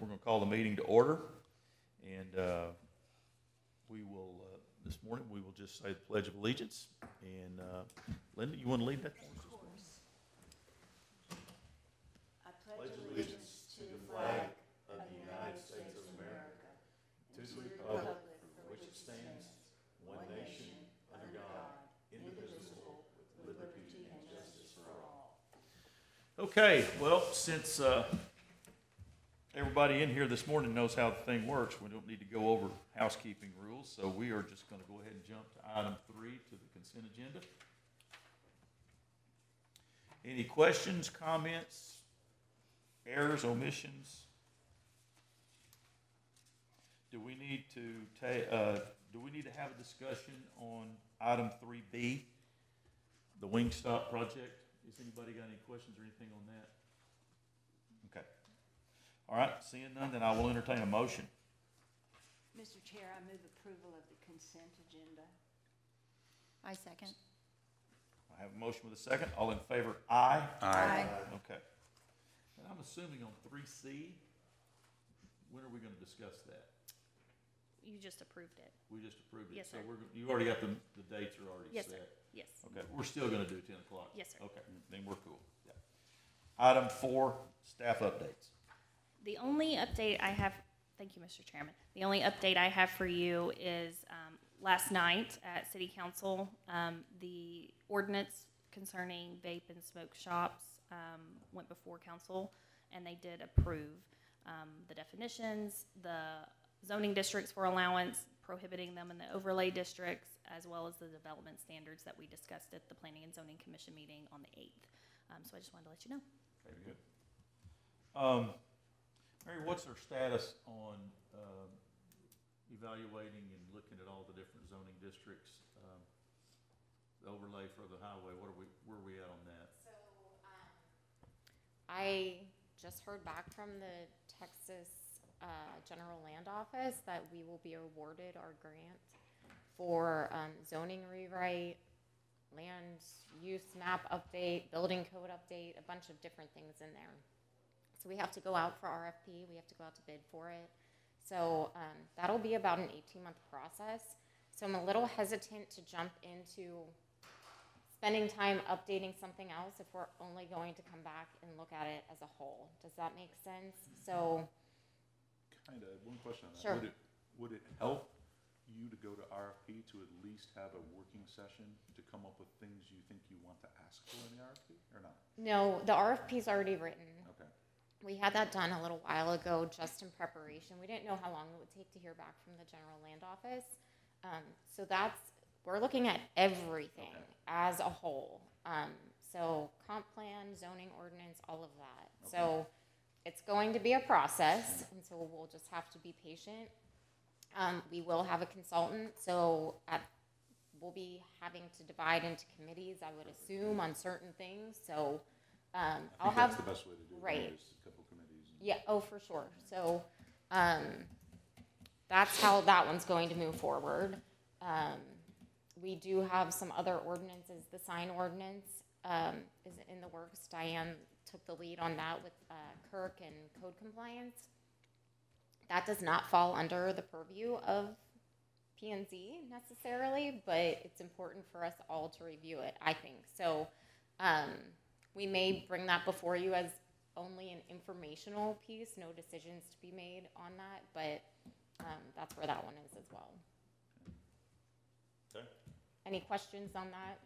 we're gonna call the meeting to order. And, uh, we will, uh, this morning, we will just say the Pledge of Allegiance. And, uh, Linda, you wanna lead that? this morning? I pledge allegiance to the flag of the United States of America, To the republic for which it stands, one nation, under God, indivisible, with liberty and justice for all. Okay, well, since, uh, everybody in here this morning knows how the thing works, we don't need to go over housekeeping rules, so we are just gonna go ahead and jump to item three, to the consent agenda. Any questions, comments, errors, omissions? Do we need to uh, do we need to have a discussion on item three B? The Wingstop project? Has anybody got any questions or anything on that? Okay. All right, seeing none, then I will entertain a motion. Mr. Chair, I move approval of the consent agenda. I second. I have a motion with a second. All in favor, aye? Aye. Okay. And I'm assuming on three C, when are we gonna discuss that? You just approved it. We just approved it. Yes, So sir. we're, you already got the, the dates are already Yes, set? sir. Yes. Okay, we're still gonna do ten o'clock? Yes, sir. Okay, then we're cool, yeah. Item four, staff updates. The only update I have, thank you, Mr. Chairman. The only update I have for you is, um, last night at city council, um, the ordinance concerning vape and smoke shops, um, went before council and they did approve, um, the definitions, the zoning districts for allowance, prohibiting them in the overlay districts, as well as the development standards that we discussed at the planning and zoning commission meeting on the eighth. Um, so I just wanted to let you know. Very good. Um, Mary, what's our status on, um, evaluating and looking at all the different zoning districts? Um, The overlay for the highway, what are we, where are we at on that? So, um, I just heard back from the Texas, uh, General Land Office that we will be awarded our grant for, um, zoning rewrite, land use map update, building code update, a bunch of different things in there. So we have to go out for RFP, we have to go out to bid for it. So, um, that'll be about an eighteen-month process. So I'm a little hesitant to jump into spending time updating something else if we're only going to come back and look at it as a whole. Does that make sense? So, Kind of, one question on that. Sure. Would it, would it help you to go to RFP to at least have a working session to come up with things you think you want to ask for in the RFP, or not? no, the RFP is already written. Okay, We had that done a little while ago, just in preparation. We didn't know how long it would take to hear back from the general land office. Um, so that's, we're looking at everything Okay. as a whole. Um, so comp plan, zoning ordinance, all of that. So it's going to be a process, and so we'll just have to be patient. Um, we will have a consultant, so at, we'll be having to divide into committees, I would assume, on certain things, so, um, I I'll think that's have. the best way to do it, right. a couple committees. Yeah, oh, for sure. So, um, that's how that one's going to move forward. Um, we do have some other ordinances, the sign ordinance, um, is in the works. Diane took the lead on that with, uh, Kirk and code compliance. That does not fall under the purview of P and Z necessarily, but it's important for us all to review it, I think. So, um, we may bring that before you as only an informational piece, no decisions to be made on that, but, um, that's where that one is as well. Okay. Any questions on that?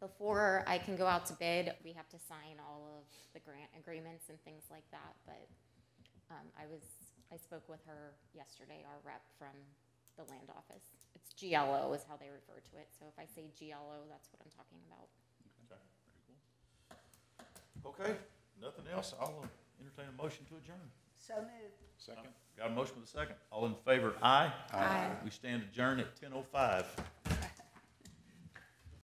Before I can go out to bid, we have to sign all of the grant agreements and things like that, but, um, I was, I spoke with her yesterday, our rep from the land office. It's GLO is how they refer to it, so if I say GLO, that's what I'm talking about. Okay, very cool. Okay, nothing else, I'll uh, entertain a motion to adjourn. So moved. Second? Got a motion with a second. All in favor, aye? Aye. We stand adjourned at ten oh five.